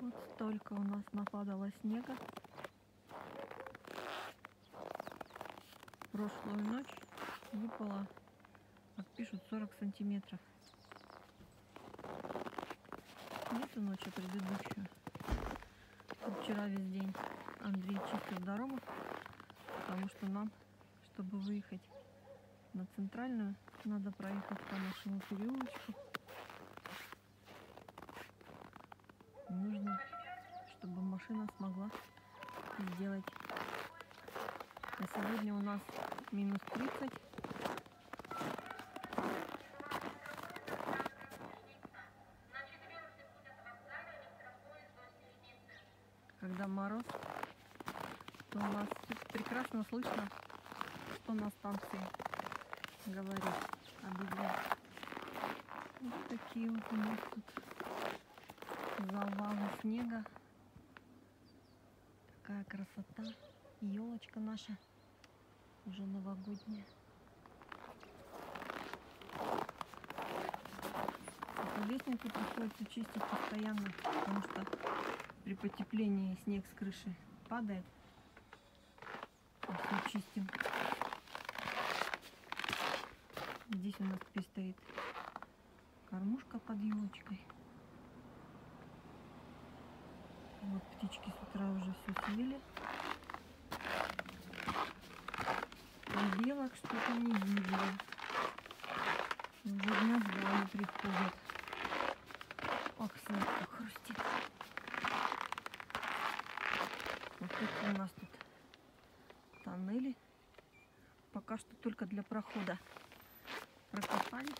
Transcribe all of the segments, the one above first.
Вот столько у нас нападало снега. Прошлую ночь выпало, как пишут, 40 сантиметров. Не эту ночь, а предыдущую. Вчера весь день Андрей чистил дорогу, потому что нам, чтобы выехать на центральную, надо проехать по нашему переулочку. А сегодня у нас минус 30. Когда мороз, то у нас прекрасно слышно, что на станции говорит объявляет. Вот такие вот у нас тут завалы снега. Такая красота. Елочка наша уже новогодняя. Эту лестницу приходится чистить постоянно, потому что при потеплении снег с крыши падает. Все чистим. Здесь у нас теперь стоит кормушка под елочкой. Вот птички с утра уже все съели. Белок что-то не видела. Уже дня два не приходят. Ох, как хрустит. Вот такие у нас тут тоннели. Пока что только для прохода прокопали.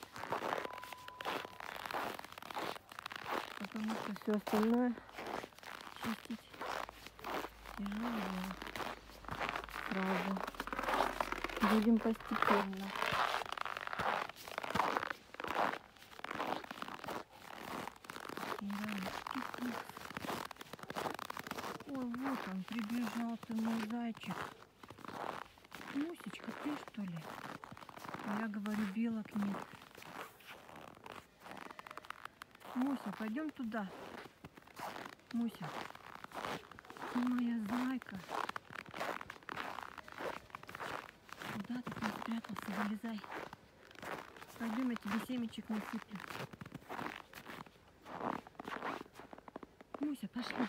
Потому что все остальное чистить тяжело сразу. Будем постепенно. Ой, вот он, прибежал ты мой зайчик. Мусечка, ты что ли? А я говорю, белок нет. Муся, пойдем туда. Муся. Ты моя зайка. Спрятался? Вылезай. Пойдем, я тебе семечек насыплю. Муся, пошли.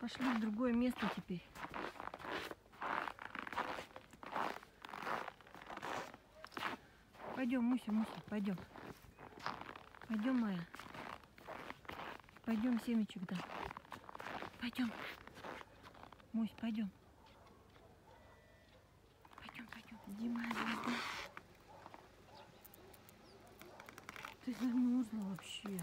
Пошли в другое место теперь. Пойдем, Муся, Муся, пойдем. Пойдем, моя. Пойдем, семечек да. Пойдем. Мусь, пойдем. Звезда. Ты замерзла вообще.